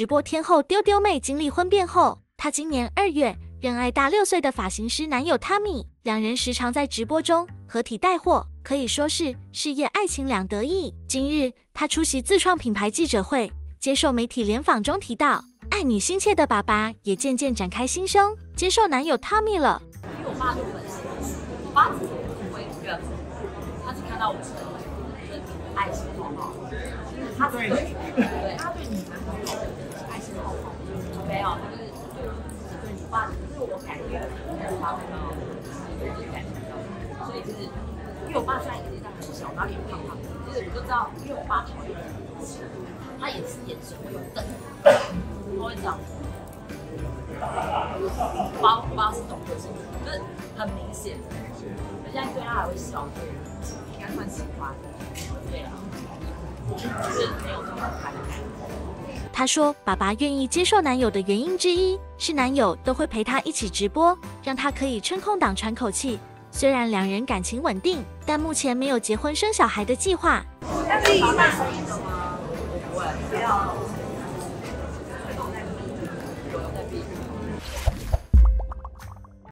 直播天后丢丢妹经历婚变后，她今年二月认爱大六岁的发型师男友 Tommy，两人时常在直播中合体带货，可以说是事业爱情两得意。今日她出席自创品牌记者会，接受媒体联访中提到，爱女心切的爸爸也渐渐展开心胸，接受男友 Tommy 了 对，他对你男朋友爱心好不好？没有，就是对对你爸，就是我改变了，没有发挥到，就是改变到，所以就是因为我爸虽然眼睛很小，然后脸胖。胖。的，就是我就知道，因为我爸讨厌人，他也是眼神会有瞪，他会这样。爸我爸是懂这些，就是很明显，我现在对他还会笑，应该算喜欢，对啊，就是没有这么开的感觉。她说，爸爸愿意接受男友的原因之一是男友都会陪她一起直播，让她可以趁空档喘口气。虽然两人感情稳定，但目前没有结婚生小孩的计划。